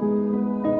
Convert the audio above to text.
Música